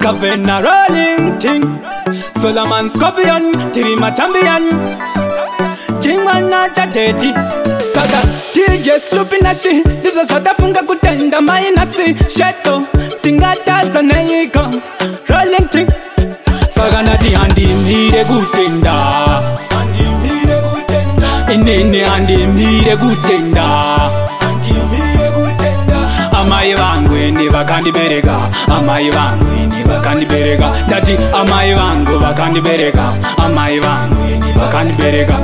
Governor Rolling Ting Solomon Scorpion Tirima Champion Jingman Naja Teddy Sada TJ Supinashi Nizo Sada Funga Kutenda Mayinasi Sheto Tingata Zaneiko Rolling Ting Saka nati handimire kutenda Handimire kutenda Inini handimire kutenda vakandibereka amai vangu ini vakandibereka ndati amai vangu vakandibereka amai vangu ini vakandibereka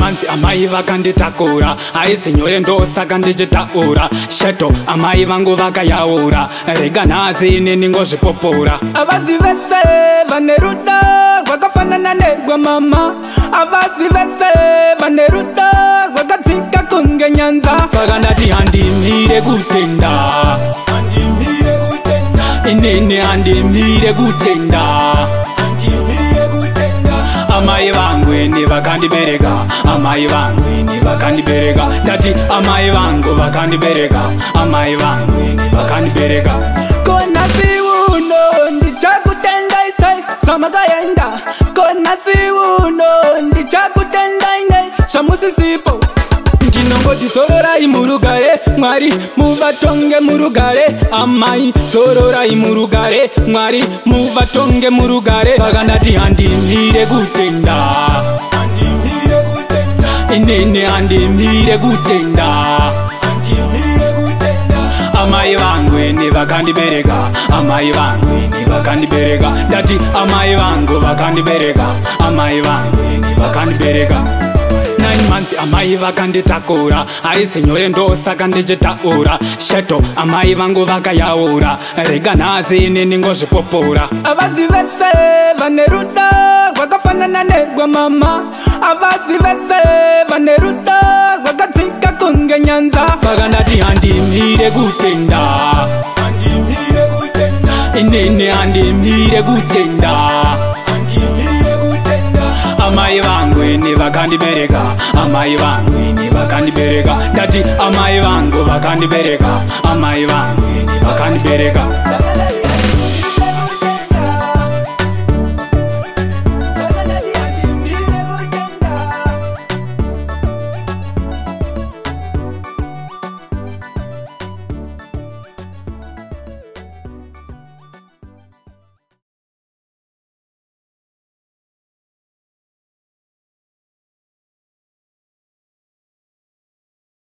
manzi amai vakanditakura aizi nyore ndosaka ndichitaura shato amai vangu vakayaura rega nhasi inendingozvipopora avazi vese vane rudo rwakafanana nerwamama avazi vese vane rudo rwakadzika kunge nyanza saka ndati handimire kute inini handimire kutenda amai vangu ini vakandibereka amai vangu ini vakandibereka ndati amai vangu vakandibereka amai vangu ini vakandibereka kona siuno ndichakutendaisai zvamakaenda kona siuno ndichakutendaine zvamusisipo ndinongotizororai murugare eh mwari muvatonge murugare amai zororai murugare mwari muvatonge murugare vakandati handimire kutenda inene handimire kutenda amai vangu ini vakandibereka amai vangu ini vakandibereka ndati amai vangu vakandibereka amai vangu ini vakandibereka amai chimanzi amai vakanditakura aisi nyore ndosaka ndichitaura sheto amai vangu vakayaura rega nhasi inenengozvipopora avazi vese vane rudo rwakafanana nerwamama avazi vese vane rudo rwakadzika kunge nyanza saka ndati handimire kutenda ineni handimire kutenda Andi ini vakandibereka amai vangu ini vakandibereka ndati amai vangu vakandibereka amai vangu ini vakandibereka